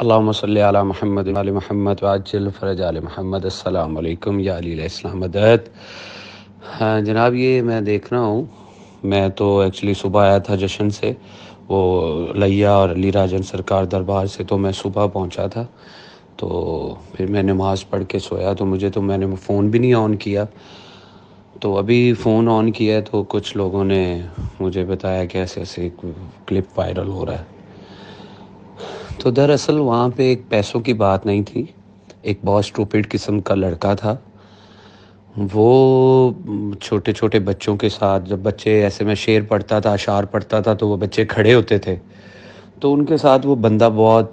अल्लाम सल महमद महमद वाजिल फ़रज आल महमद अस्सलाम या हाँ जनाब ये मैं देख रहा हूँ मैं तो एक्चुअली सुबह आया था जशन से वो लिया और अली राजन सरकार दरबार से तो मैं सुबह पहुँचा था तो फिर मैं नमाज़ पढ़ के सोया तो मुझे तो मैंने फ़ोन भी नहीं ऑन किया तो अभी फ़ोन ऑन किया तो कुछ लोगों ने मुझे बताया कि ऐसे ऐसे क्लिप वायरल हो रहा है तो दरअसल वहाँ पे एक पैसों की बात नहीं थी। एक बहुत स्टूपिड किस्म का लड़का था। वो छोटे छोटे बच्चों के साथ जब बच्चे ऐसे में शेर पढ़ता था अशार पढ़ता था तो वो बच्चे खड़े होते थे। तो उनके साथ वो बंदा बहुत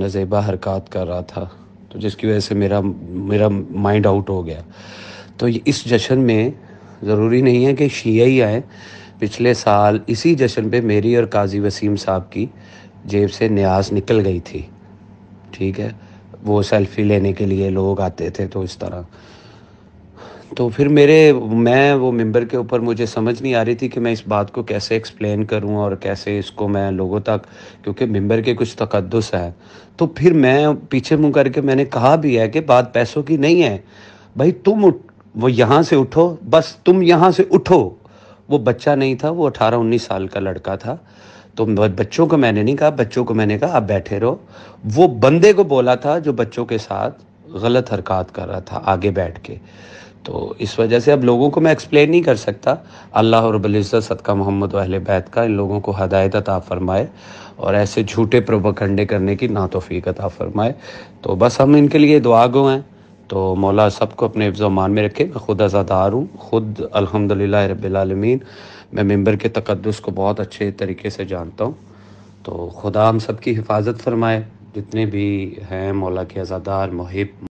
नज़ेबा हरकत कर रहा था। तो जिसकी वजह से मेरा मेरा माइंड आउट हो गया। तो इस जश्न में ज़रूरी नहीं है कि शिया ही आए। पिछले साल इसी जश्न पे मेरी और काजी वसीम साहब की जेब से न्याज निकल गई थी। ठीक है? वो सेल्फ़ी लेने के लिए लोग आते थे तो इस तरह। तो फिर मेरे, मैं वो मेंबर के ऊपर मुझे समझ नहीं आ रही थी कि मैं इस बात को कैसे एक्सप्लेन करूँ और कैसे इसको मैं लोगों तक, क्योंकि मेंबर के कुछ तकदस है। तो फिर मैं पीछे मुँह करके मैंने कहा भी है कि बात पैसों की नहीं है। भाई, तुम उठ, वो यहाँ से उठो, बस तुम यहाँ से उठो। वो बच्चा नहीं था, वो अठारह उन्नीस साल का लड़का था। तो बच्चों को मैंने नहीं कहा, बच्चों को मैंने कहा, आप बैठे रहो। वो बंदे को बोला था जो बच्चों के साथ गलत हरकत कर रहा था, आगे बैठ के। तो इस वजह से अब लोगों को मैं एक्सप्लेन नहीं कर सकता। अल्लाह रबुल्ज़त सदका मोहम्मद अहल बैत का इन लोगों को हदायत अता फरमाए और ऐसे झूठे प्रबखंडे करने की ना तोफ़ी अता फरमाए। तो बस हम इनके लिए दुआ गो हैं। तो मौला सबको अपने मान में रखे। मैं खुद आज़ादार हूँ। ख़ुद अलहमदिल्ला रबालमीन मैं मेंबर के तकदस को बहुत अच्छे तरीके से जानता हूँ। तो खुदा हम सब की हिफाजत फरमाए। जितने भी हैं मौला के अज़ादार मुहिब